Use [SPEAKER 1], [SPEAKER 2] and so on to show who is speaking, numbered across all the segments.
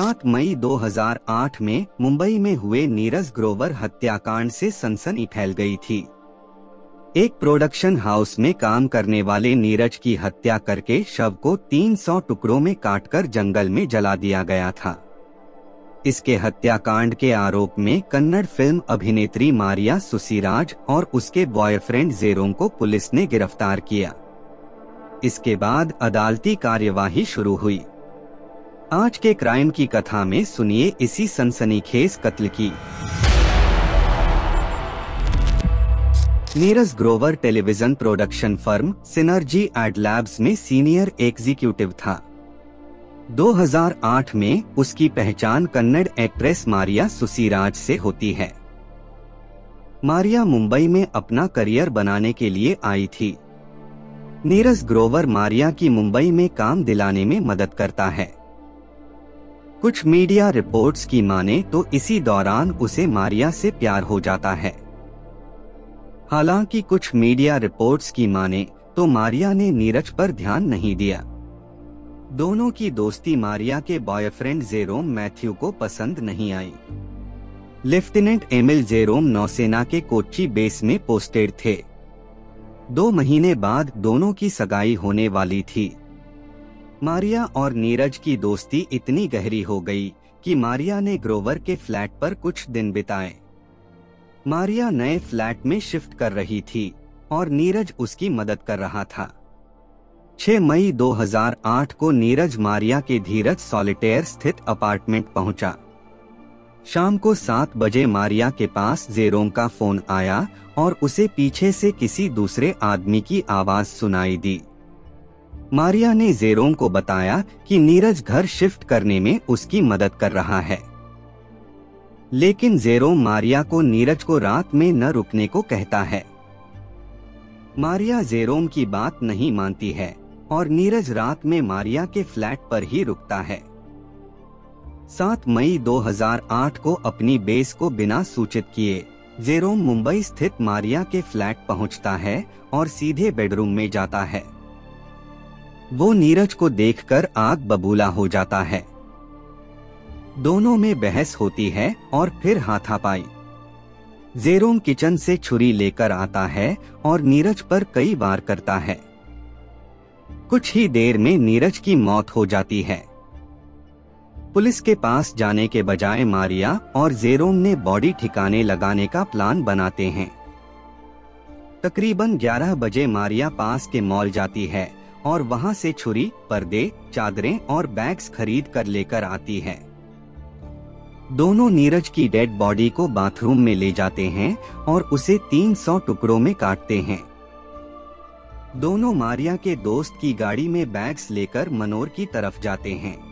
[SPEAKER 1] सात मई 2008 में मुंबई में हुए नीरज ग्रोवर हत्याकांड से सनसनी फैल गई थी। एक प्रोडक्शन हाउस में काम करने वाले नीरज की हत्या करके शव को 300 टुकड़ों में काटकर जंगल में जला दिया गया था। इसके हत्याकांड के आरोप में कन्नड़ फ़िल्म अभिनेत्री मारिया सुसीराज और उसके बॉयफ्रेंड जेरोम को पुलिस ने गिरफ़्तार किया। इसके बाद अदालती कार्यवाही शुरू हुई। आज के क्राइम की कथा में सुनिए इसी सनसनीखेज कत्ल की। Neeraj Grover television production firm Synergy Ad Labs में सीनियर एग्जीक्यूटिव था। 2008 में उसकी पहचान कन्नड़ एक्ट्रेस मारिया सुसीराज से होती है। मारिया मुंबई में अपना करियर बनाने के लिए आई थी। नीरज ग्रोवर मारिया की मुंबई में काम दिलाने में मदद करता है। कुछ मीडिया रिपोर्ट्स की माने तो इसी दौरान उसे मारिया से प्यार हो जाता है। हालाँकि कुछ मीडिया रिपोर्ट्स की माने तो मारिया ने नीरज पर ध्यान नहीं दिया। दोनों की दोस्ती मारिया के बॉयफ्रेंड जेरोम मैथ्यू को पसंद नहीं आई। लेफ्टिनेंट एमिल जेरोम नौसेना के कोच्चि बेस में पोस्टेड थे। दो महीने बाद दोनों की सगाई होने वाली थी। मारिया और नीरज की दोस्ती इतनी गहरी हो गई कि मारिया ने ग्रोवर के फ्लैट पर कुछ दिन बिताए। मारिया नए फ्लैट में शिफ्ट कर रही थी और नीरज उसकी मदद कर रहा था। 6 मई 2008 को नीरज मारिया के धीरज सॉलिटेयर स्थित अपार्टमेंट पहुँचा। शाम को सात बजे मारिया के पास जेरोम का फ़ोन आया और उसे पीछे से किसी दूसरे आदमी की आवाज़ सुनाई दी। मारिया ने जेरोम को बताया कि नीरज घर शिफ्ट करने में उसकी मदद कर रहा है। लेकिन जेरोम मारिया को नीरज को रात में न रुकने को कहता है। मारिया जेरोम की बात नहीं मानती है और नीरज रात में मारिया के फ्लैट पर ही रुकता है। सात मई 2008 को अपनी बेस को बिना सूचित किए, जेरोम मुंबई स्थित मारिया के फ्लैट पहुँचता है और सीधे बेडरूम में जाता है। वो नीरज को देखकर आग बबूला हो जाता है। दोनों में बहस होती है और फिर हाथापाई। जेरोम किचन से छुरी लेकर आता है और नीरज पर कई बार करता है। कुछ ही देर में नीरज की मौत हो जाती है। पुलिस के पास जाने के बजाय मारिया और जेरोम ने बॉडी ठिकाने लगाने का प्लान बनाते हैं। तकरीबन 11 बजे मारिया पास के मॉल जाती है। और वहाँ से छुरी, पर्दे, चादरें और बैग्स खरीद कर लेकर आती है। दोनों नीरज की डेड बॉडी को बाथरूम में ले जाते हैं और उसे 300 टुकड़ों में काटते हैं। दोनों मारिया के दोस्त की गाड़ी में बैग्स लेकर मनोर की तरफ़ जाते हैं।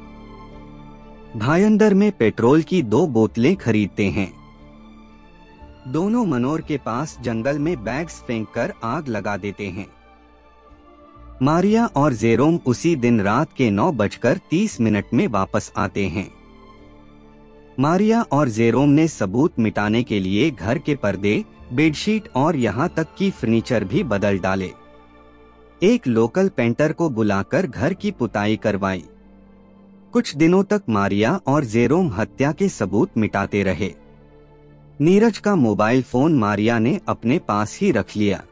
[SPEAKER 1] भायंदर में पेट्रोल की दो बोतलें खरीदते हैं। दोनों मनोर के पास जंगल में बैग्स फेंककर आग लगा देते हैं। मारिया और जेरोम उसी दिन रात के नौ बजकर तीस मिनट में वापस आते हैं। मारिया और जेरोम ने सबूत मिटाने के लिए घर के पर्दे, बेडशीट और यहाँ तक की फर्नीचर भी बदल डाले। एक लोकल पेंटर को बुलाकर घर की पुताई करवाई। कुछ दिनों तक मारिया और जेरोम हत्या के सबूत मिटाते रहे। नीरज का मोबाइल फ़ोन मारिया ने अपने पास ही रख लिया।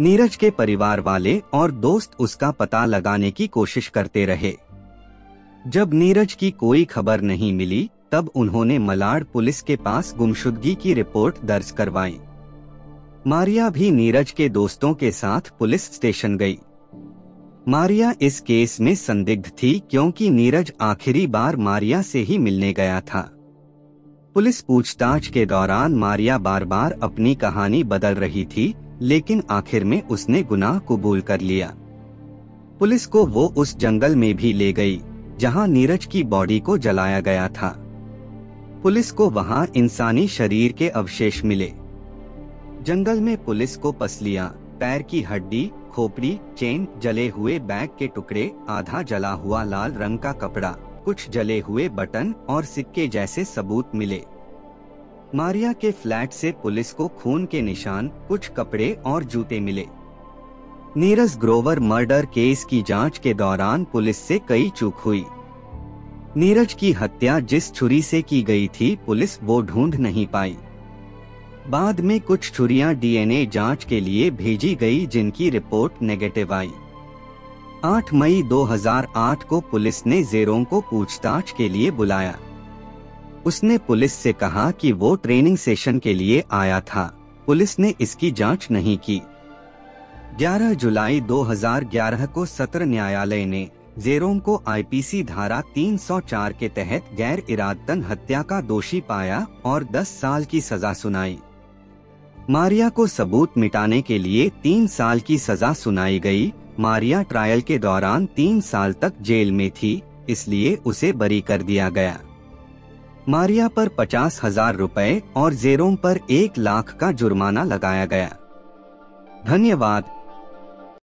[SPEAKER 1] नीरज के परिवार वाले और दोस्त उसका पता लगाने की कोशिश करते रहे। जब नीरज की कोई खबर नहीं मिली, तब उन्होंने मलाड पुलिस के पास गुमशुदगी की रिपोर्ट दर्ज करवाई। मारिया भी नीरज के दोस्तों के साथ पुलिस स्टेशन गई। मारिया इस केस में संदिग्ध थी क्योंकि नीरज आखिरी बार मारिया से ही मिलने गया था। पुलिस पूछताछ के दौरान मारिया बार बार अपनी कहानी बदल रही थी लेकिन आखिर में उसने गुनाह कबूल कर लिया। पुलिस को वो उस जंगल में भी ले गई जहाँ नीरज की बॉडी को जलाया गया था। पुलिस को वहाँ इंसानी शरीर के अवशेष मिले। जंगल में पुलिस को पसलियाँ, पैर की हड्डी खोपड़ी चेन जले हुए बैग के टुकड़े आधा जला हुआ लाल रंग का कपड़ा कुछ जले हुए बटन और सिक्के जैसे सबूत मिले। मारिया के फ्लैट से पुलिस को खून के निशान, कुछ कपड़े और जूते मिले। नीरज ग्रोवर मर्डर केस की जाँच के दौरान पुलिस से कई चूक हुई। नीरज की हत्या जिस छुरी से की गई थी, पुलिस वो ढूंढ नहीं पाई। बाद में कुछ छुरियाँ डीएनए जाँच के लिए भेजी गई, जिनकी रिपोर्ट नेगेटिव आई। 8 मई 2008 को पुलिस ने जेरों को पूछताछ के लिए बुलाया। उसने पुलिस से कहा कि वो ट्रेनिंग सेशन के लिए आया था। पुलिस ने इसकी जाँच नहीं की। 11 जुलाई 2011 को सत्र न्यायालय ने जेरोम को आईपीसी धारा 304 के तहत गैर इरादतन हत्या का दोषी पाया और 10 साल की सजा सुनाई। मारिया को सबूत मिटाने के लिए तीन साल की सजा सुनाई गई। मारिया ट्रायल के दौरान तीन साल तक जेल में थी, इसलिए उसे बरी कर दिया गया। मारिया पर पचास हज़ार रूपए और जेरोम पर एक लाख का जुर्माना लगाया गया। धन्यवाद।